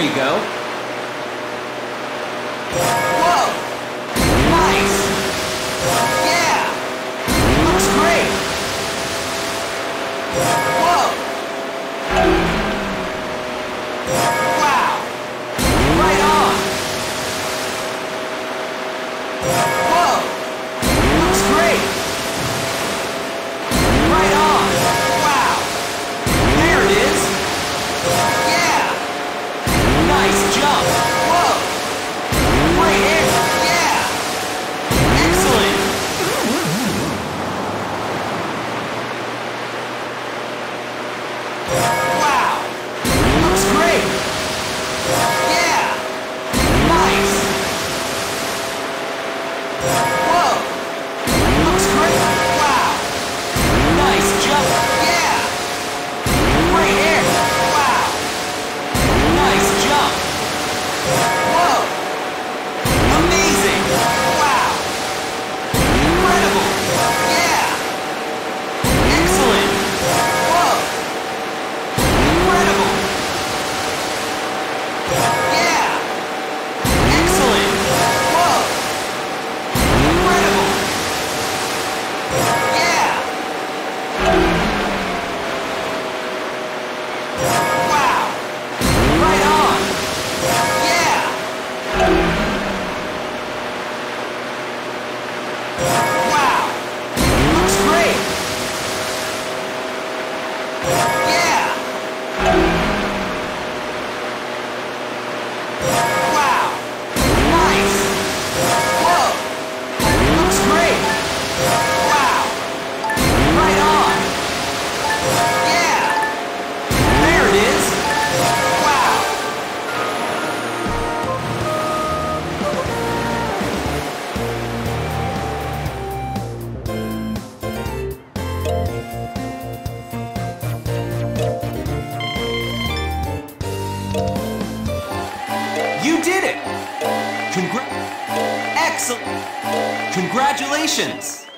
you go. Congratulations!